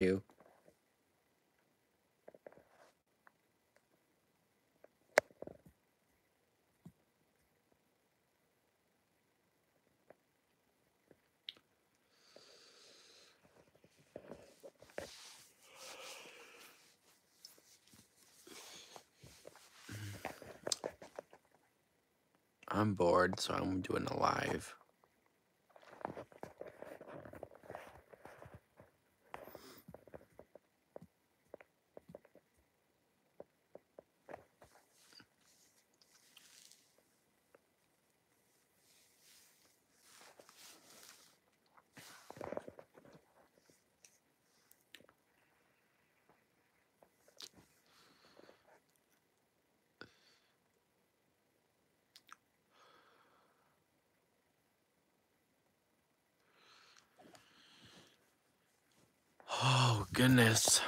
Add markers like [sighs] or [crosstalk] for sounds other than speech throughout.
you. I'm bored, so I'm doing a live. Oh,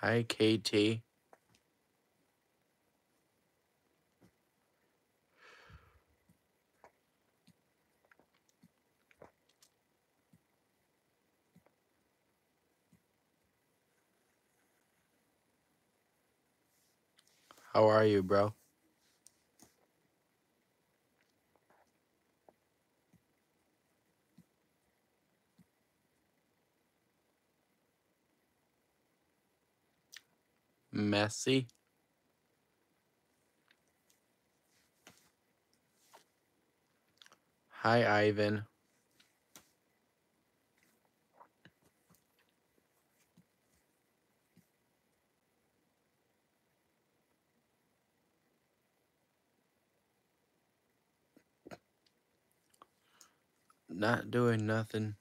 Hi, KT. How are you, bro? Messy? Hi, Ivan. Not doing nothing.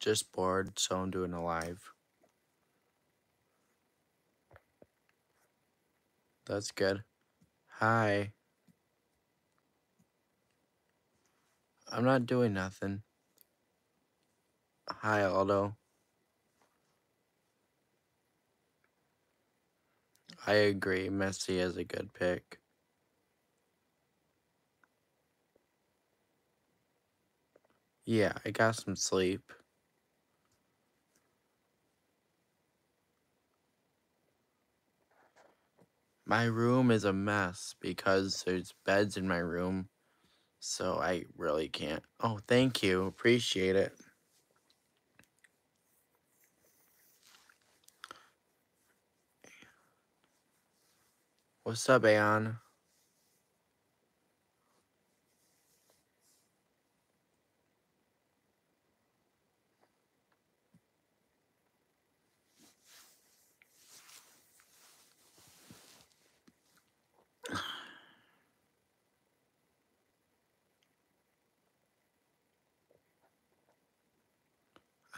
Just bored, so I'm doing a live. That's good. Hi. I'm not doing nothing. Hi, Aldo. I agree. Messi is a good pick. Yeah, I got some sleep. My room is a mess because there's beds in my room. So I really can't. Oh, thank you. Appreciate it. What's up, Aon?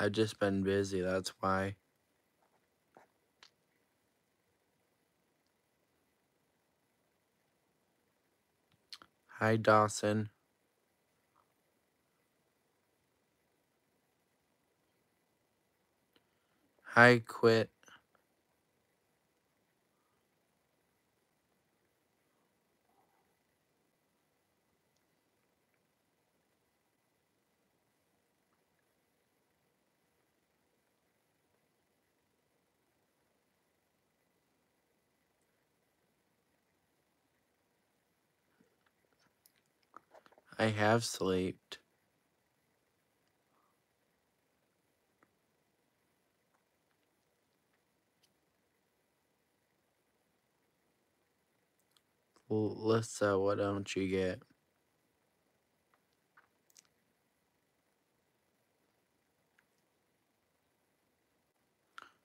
I've just been busy, that's why. Hi, Dawson. Hi, Quit. I have slept. Lissa, what don't you get?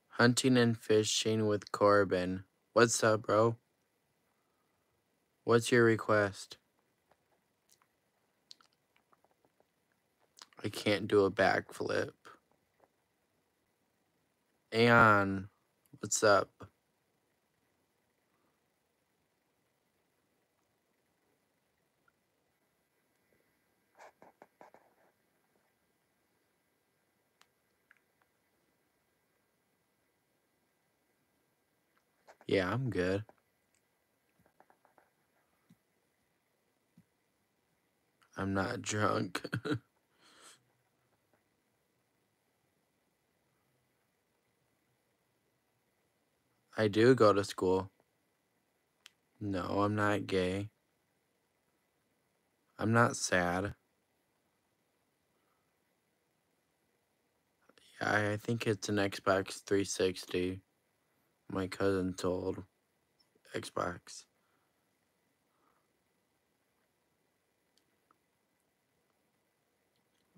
Hunting and fishing with Corbin. What's up, bro? What's your request? I can't do a backflip. Aeon, what's up? Yeah, I'm good. I'm not [laughs] drunk. I do go to school. No, I'm not gay. I'm not sad. Yeah, I think it's an Xbox 360. My cousin told Xbox.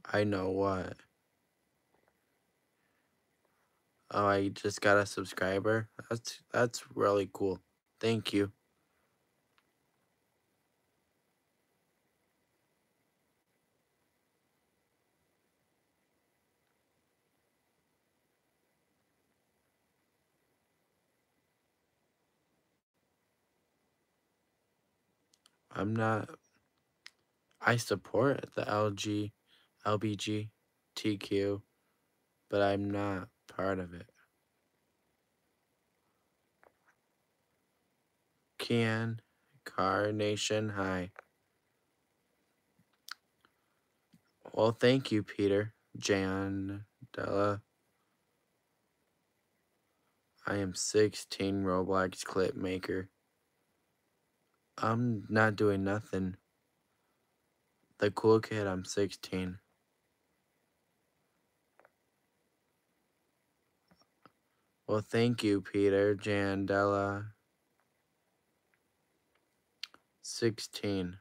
I know what. Oh, I just got a subscriber. That's that's really cool. Thank you. I'm not I support the LG LBG TQ, but I'm not part of it. Can Carnation High. Well, thank you, Peter. Jan Della. I am 16 Roblox clip maker. I'm not doing nothing. The cool kid, I'm 16. Well, thank you, Peter. Jandela. 16.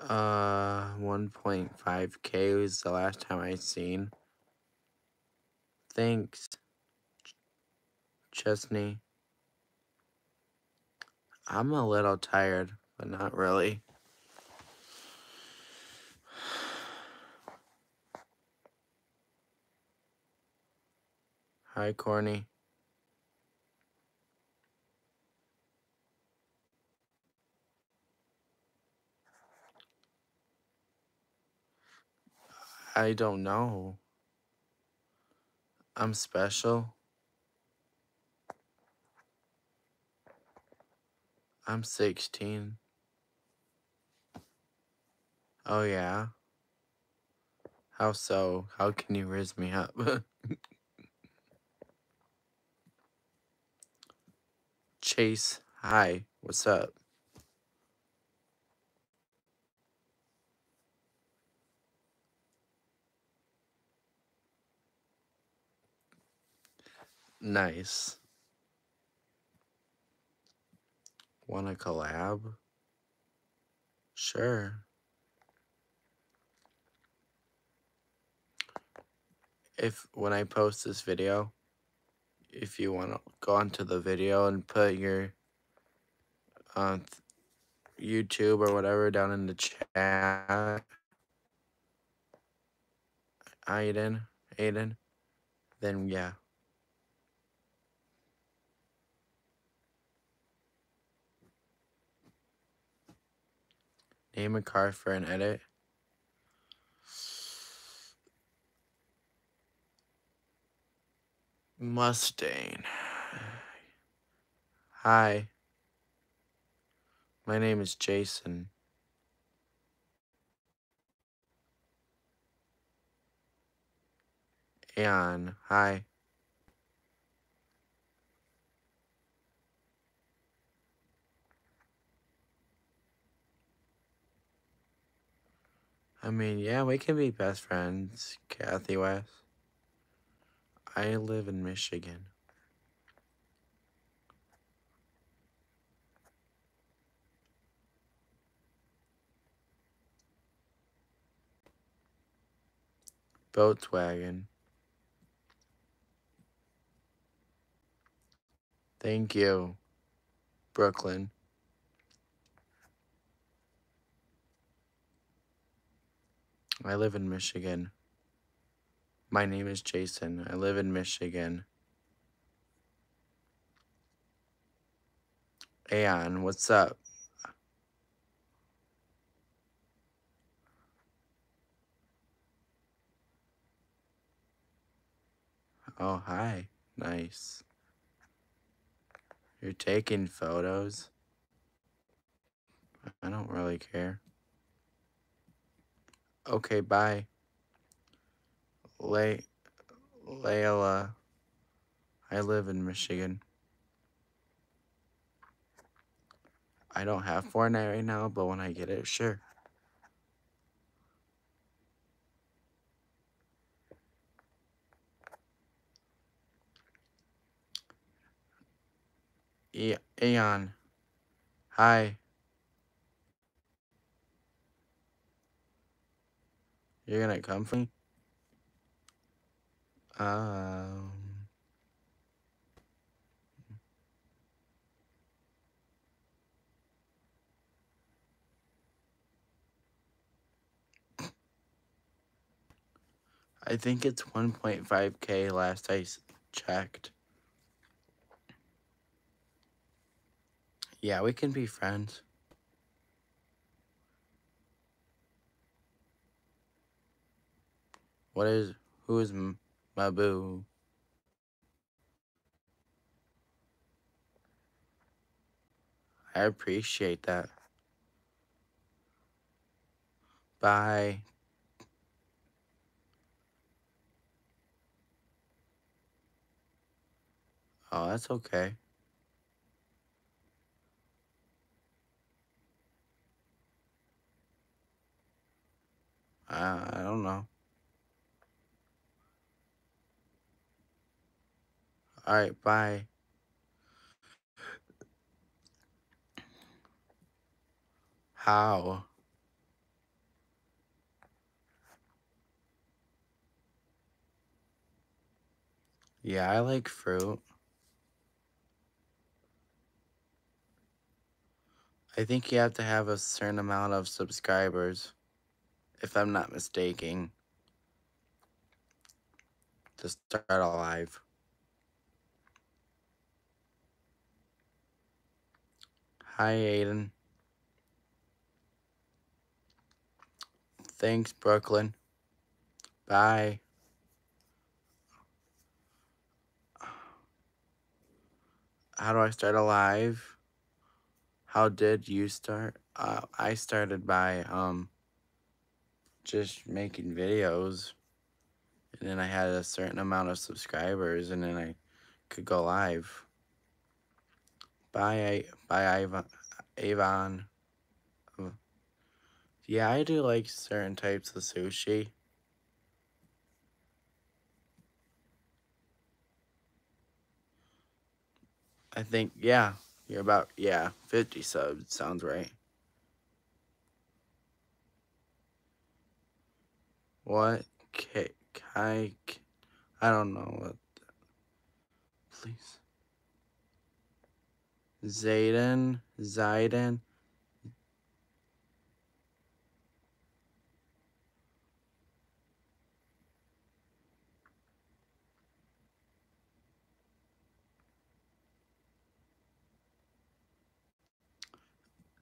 Uh, 1.5k was the last time I seen. Thanks, Chesney. I'm a little tired, but not really. [sighs] Hi, Corny. I don't know. I'm special. I'm 16. Oh, yeah? How so? How can you raise me up? [laughs] Chase, hi. What's up? Nice. Want to collab? Sure. If when I post this video, if you want to go onto the video and put your uh, YouTube or whatever down in the chat, Aiden, Aiden, then yeah. Name a car for an edit. Mustang. Hi. My name is Jason. Aeon. Hi. I mean, yeah, we can be best friends, Kathy West. I live in Michigan. Volkswagen. Thank you, Brooklyn. I live in Michigan. My name is Jason. I live in Michigan. Aeon, what's up? Oh, hi. Nice. You're taking photos? I don't really care. Okay, bye. Lay Layla. I live in Michigan. I don't have Fortnite right now, but when I get it, sure. E Aeon. Hi. You're gonna come for me? Um. I think it's 1.5k last I checked. Yeah, we can be friends. What is, who is boo? I appreciate that. Bye. Oh, that's okay. Uh, I don't know. Alright, bye. How? Yeah, I like fruit. I think you have to have a certain amount of subscribers, if I'm not mistaken, to start a live. Hi, Aiden. Thanks, Brooklyn. Bye. How do I start a live? How did you start? Uh, I started by um, just making videos. And then I had a certain amount of subscribers and then I could go live. Bye, bye, Ivan. Avon. Yeah, I do like certain types of sushi. I think, yeah, you're about, yeah, 50 subs. Sounds right. What? K, Kai, I don't know what. Please. Zayden, Zayden.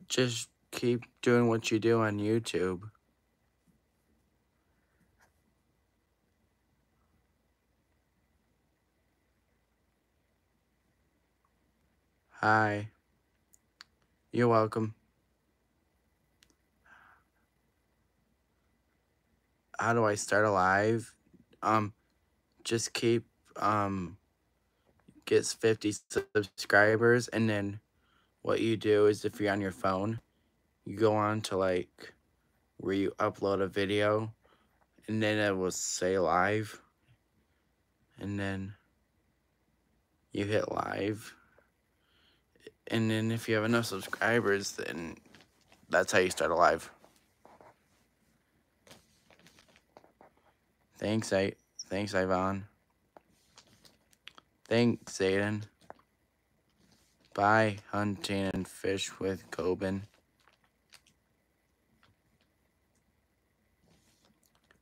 Just keep doing what you do on YouTube. Hi. You're welcome. How do I start a live? Um, just keep, um, gets 50 subscribers, and then what you do is if you're on your phone, you go on to like where you upload a video and then it will say live and then you hit live and then if you have enough subscribers then that's how you start a thanks i thanks ivan thanks aiden bye hunting and fish with Coben.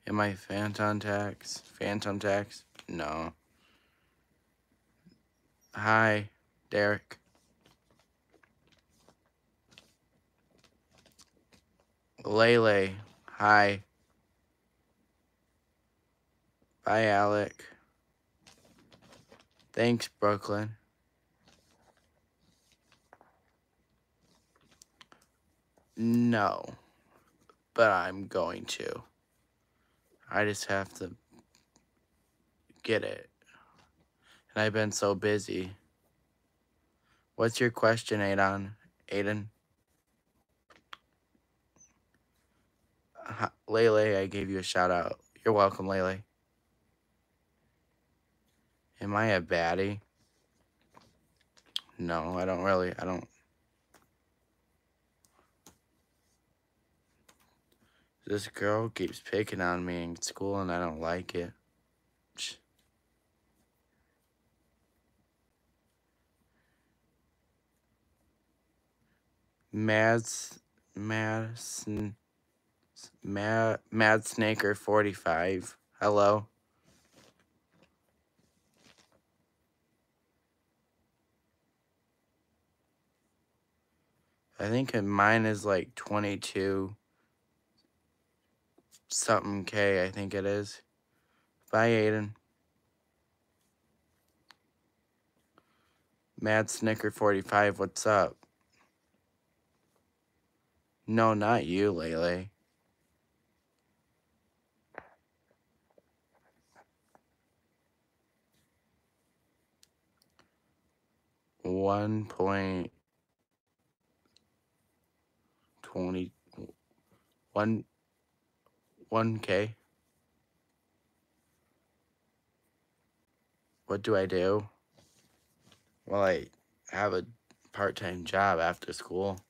Am I Phantom Tax? Phantom Tax? No. Hi, Derek. Lele. Hi. Bye, Alec. Thanks, Brooklyn. No. But I'm going to. I just have to get it. And I've been so busy. What's your question, Aiden? Aiden? Lele, I gave you a shout out. You're welcome, Lele. Am I a baddie? No, I don't really. I don't. This girl keeps picking on me in school and I don't like it. Mads, Madison, Mad, Mad Snaker 45. Hello. I think mine is like 22 something K, I think it is. Bye, Aiden. Mad Snicker 45, what's up? No, not you, Lele. One point twenty one 1K. What do I do? Well, I have a part-time job after school.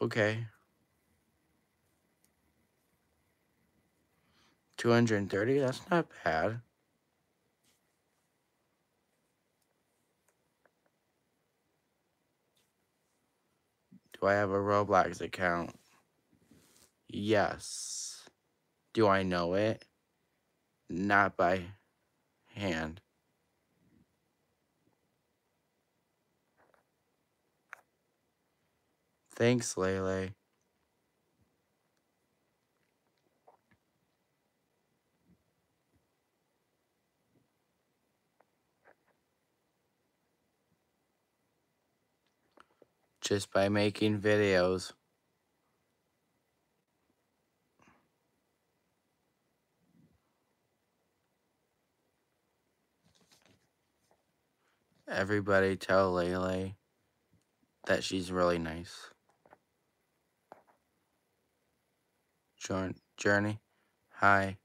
Okay. 230, that's not bad. Do I have a Roblox account? Yes. Do I know it? Not by hand. Thanks, Lele. Just by making videos. Everybody tell Lele that she's really nice. Journey, hi.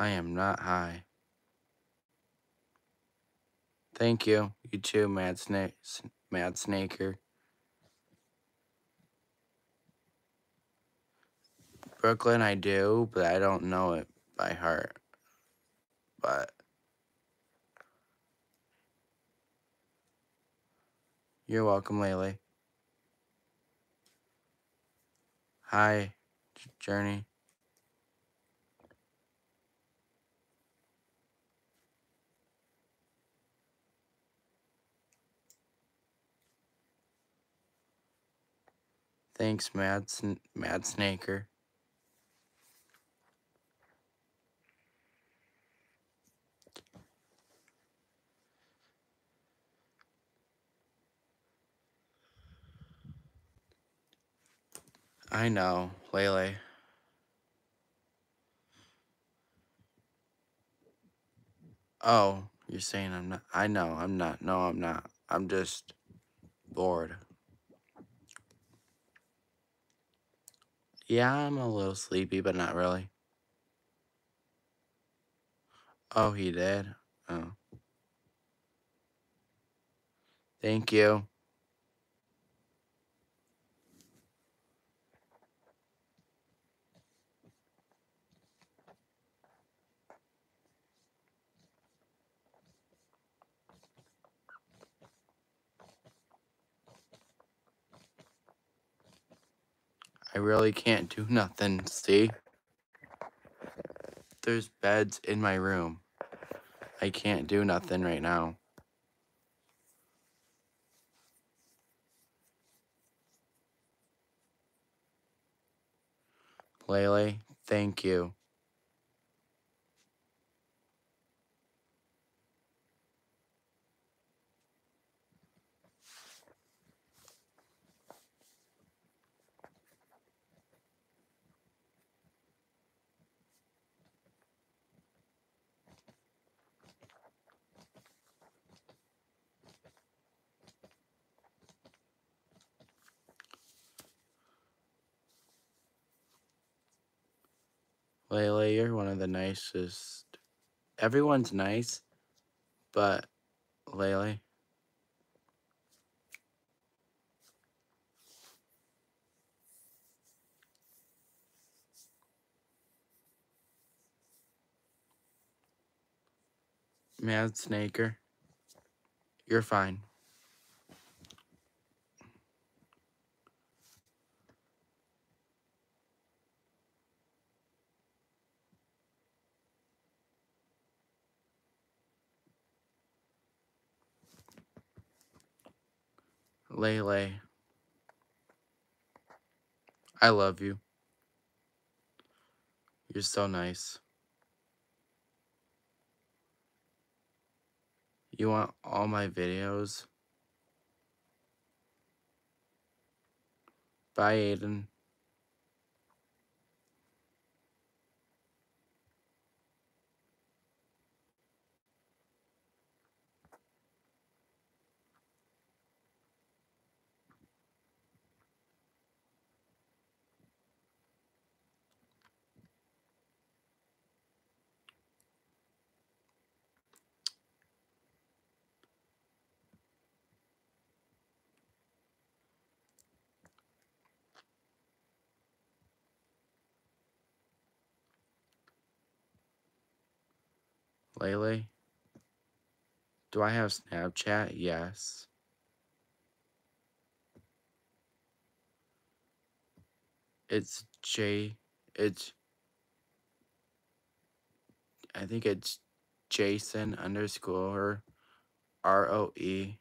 I am not high. Thank you. You too, Mad Snake, Mad Snaker. Brooklyn, I do, but I don't know it by heart. But you're welcome, Lele. Hi, Journey. Thanks, Mad, Mad Snaker. I know, Lele. Oh, you're saying I'm not. I know, I'm not. No, I'm not. I'm just bored. Yeah, I'm a little sleepy, but not really. Oh, he did? Oh. Thank you. I really can't do nothing, see? There's beds in my room. I can't do nothing right now. Lele, thank you. Lele, you're one of the nicest. Everyone's nice, but Layla. Mad Snaker, you're fine. Lele, I love you. You're so nice. You want all my videos? Bye, Aiden. Lele, do I have Snapchat? Yes. It's J. It's. I think it's Jason underscore R O E.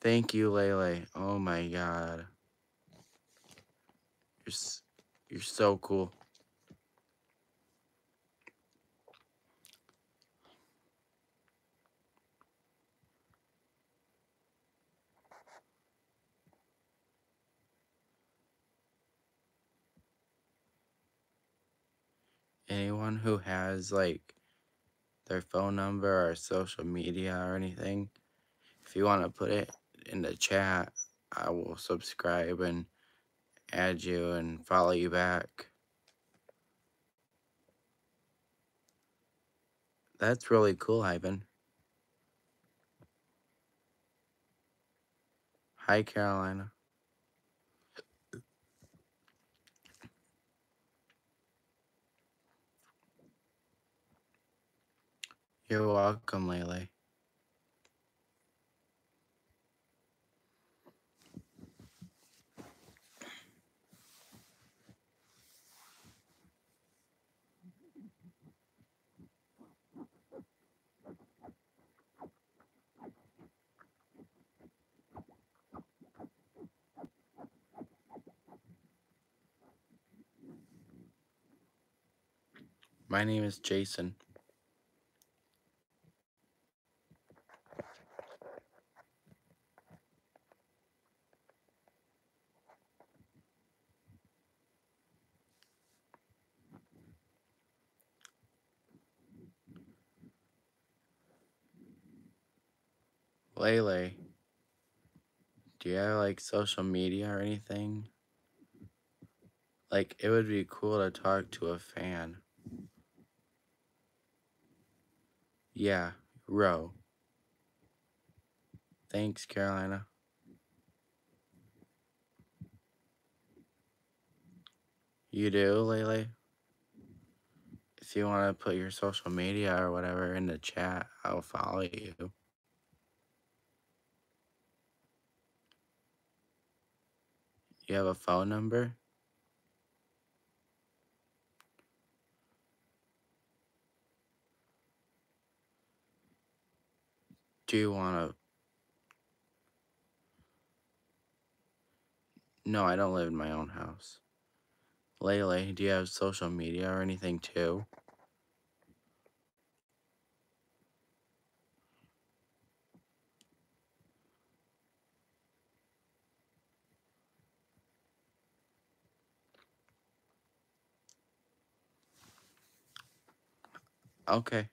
Thank you, Lele. Oh my god. You're, you're so cool. Anyone who has like their phone number or social media or anything, if you want to put it in the chat, I will subscribe and add you and follow you back. That's really cool, Ivan. Hi, Carolina. You're welcome, Lele. My name is Jason. Lele, do you have like social media or anything? Like, it would be cool to talk to a fan. Yeah, row. Thanks, Carolina. You do, Lele? If you want to put your social media or whatever in the chat, I'll follow you. Do you have a phone number? Do you want to? No, I don't live in my own house. Lele, do you have social media or anything too? Okay.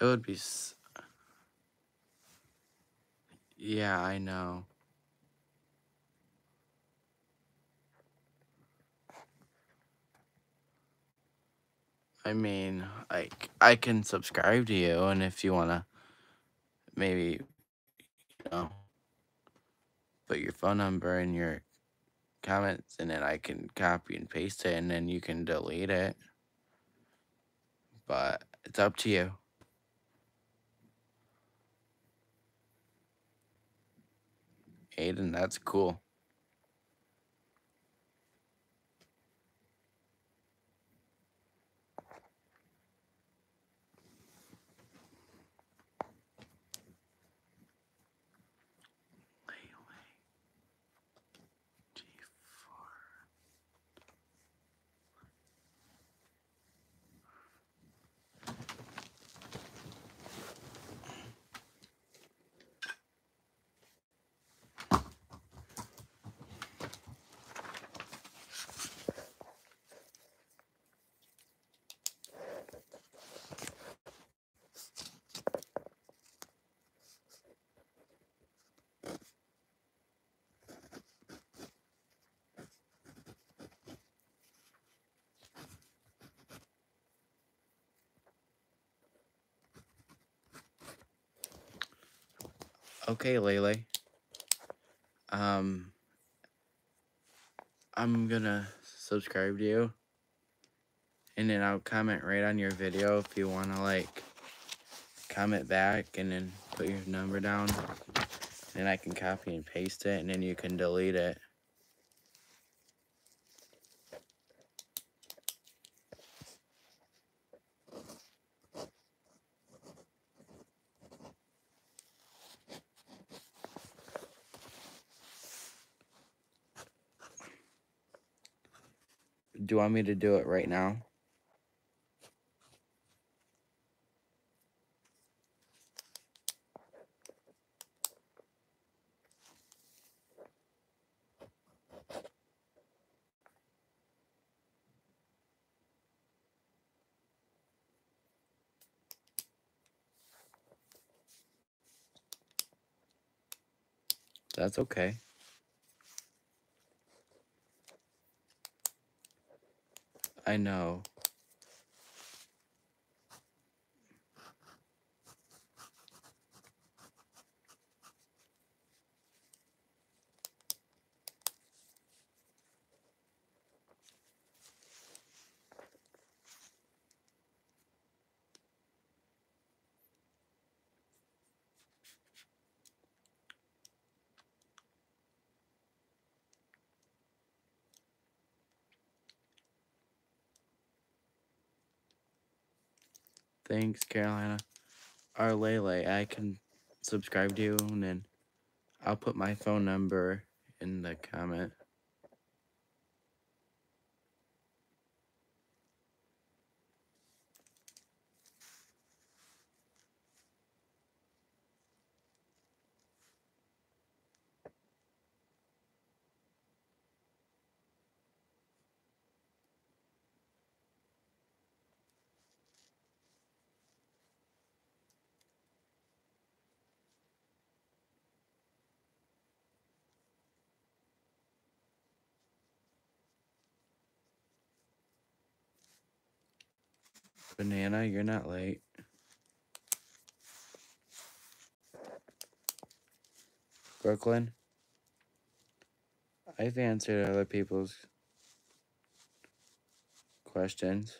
It would be. Yeah, I know. I mean, like, I can subscribe to you, and if you want to maybe, know, put your phone number in your comments, and then I can copy and paste it, and then you can delete it. But it's up to you. Aiden, that's cool. Okay, Lele. Um, I'm gonna subscribe to you. And then I'll comment right on your video if you wanna like comment back and then put your number down. And I can copy and paste it and then you can delete it. Do you want me to do it right now? That's okay. I know. Thanks, Carolina. Or Lele, I can subscribe to you and then I'll put my phone number in the comment. Banana, you're not late. Brooklyn, I've answered other people's questions.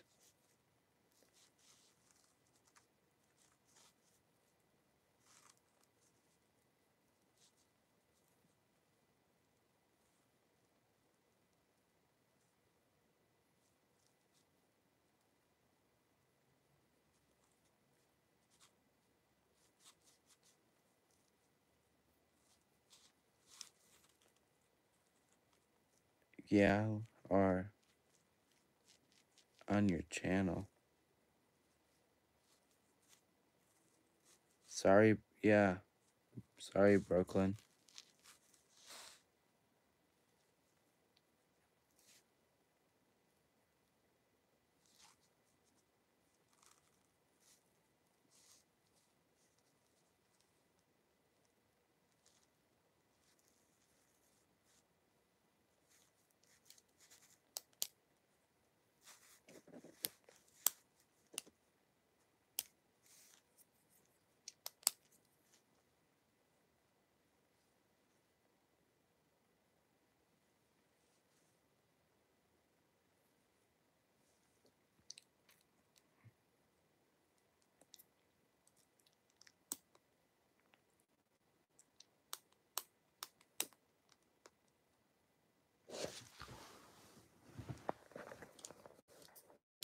Yeah, or on your channel. Sorry, yeah. Sorry, Brooklyn.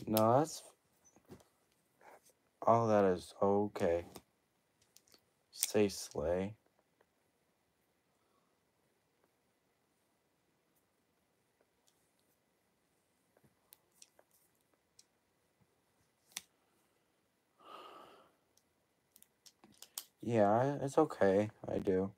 No, that's all oh, that is okay. Say slay. Yeah, it's okay. I do.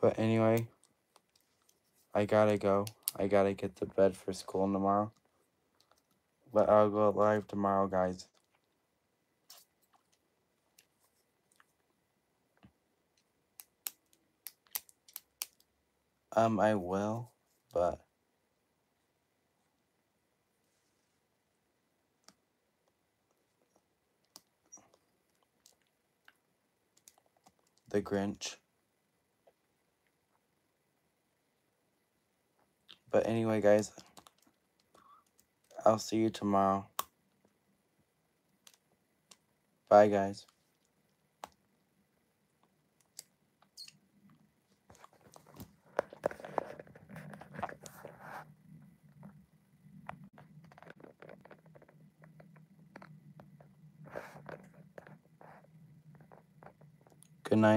But anyway, I gotta go. I gotta get to bed for school tomorrow. But I'll go live tomorrow, guys. Um, I will, but the Grinch. But anyway, guys, I'll see you tomorrow. Bye, guys. Good night.